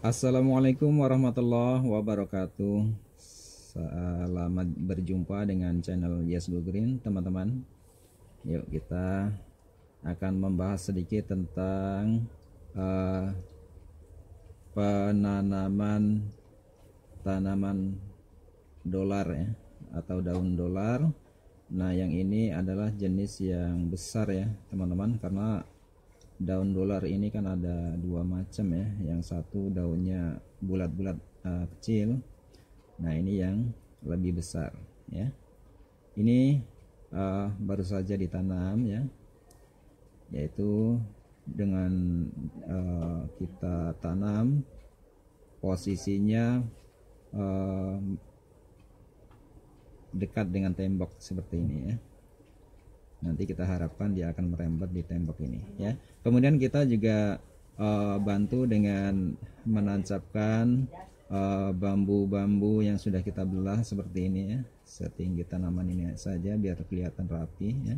Assalamualaikum warahmatullahi wabarakatuh. Selamat berjumpa dengan channel Yes Go Green teman-teman. Yuk kita akan membahas sedikit tentang uh, Penanaman tanaman dolar ya Atau daun dolar. Nah yang ini adalah jenis yang besar ya teman-teman Karena daun dolar ini kan ada dua macam ya. Yang satu daunnya bulat-bulat uh, kecil. Nah ini yang lebih besar ya. Ini uh, baru saja ditanam ya. Yaitu dengan uh, kita tanam posisinya uh, dekat dengan tembok seperti ini ya. Nanti kita harapkan dia akan merembet di tembok kemudian kita juga uh, bantu dengan menancapkan eh, bambu-bambu uh, yang sudah kita belah seperti ini ya setinggi tanaman ini saja biar kelihatan rapi ya.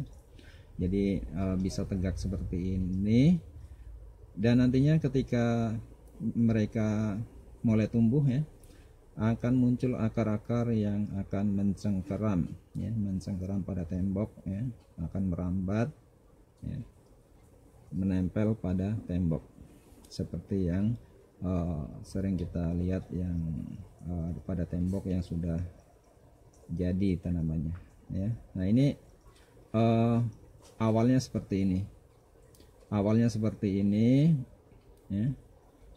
Jadi uh, bisa tegak seperti ini. Dan nantinya ketika mereka mulai tumbuh ya akan muncul akar-akar yang akan mencengkeram ya mencengkeram pada tembok ya akan merambat ya, menempel pada tembok. Seperti yang uh, sering kita lihat yang uh, pada tembok yang sudah jadi tanamannya ya. Nah ini uh, awalnya seperti ini. Awalnya seperti ini ya.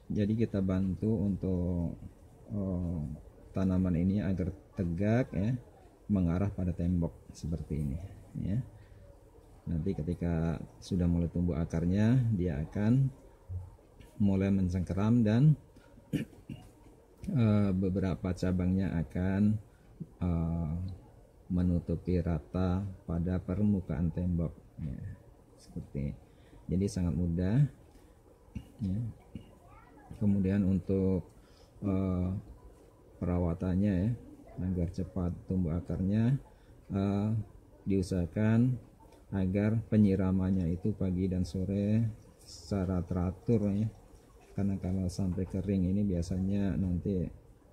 Jadi kita bantu untuk oh, tanaman ini agar tegak ya mengarah pada tembok seperti ini ya nanti ketika sudah mulai tumbuh akarnya dia akan mulai mencengkeram dan uh, beberapa cabangnya akan uh, menutupi rata pada permukaan tembok ya, seperti jadi sangat mudah ya. kemudian untuk uh, perawatannya ya agar cepat tumbuh akarnya uh, diusahakan agar penyiramannya itu pagi dan sore secara teratur ya. Karena kalau sampai kering ini biasanya nanti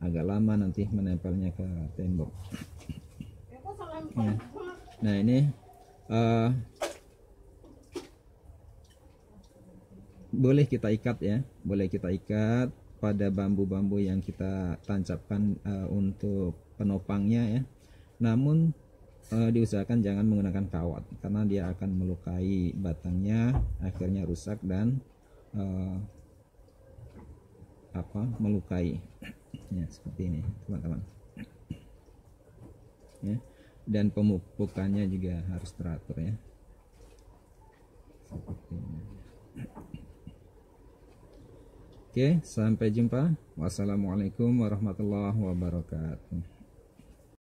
agak lama nanti menempelnya ke tembok. Ya. nah ini uh, boleh kita ikat ya. Boleh kita ikat pada bambu-bambu yang kita tancapkan uh, untuk penopangnya ya. Namun uh, diusahakan jangan menggunakan kawat karena dia akan melukai batangnya akhirnya rusak dan uh, apa melukai ya seperti ini teman-teman ya dan pemupukannya juga harus teratur ya seperti ini Oke, sampai jumpa. Wassalamualaikum warahmatullahi wabarakatuh.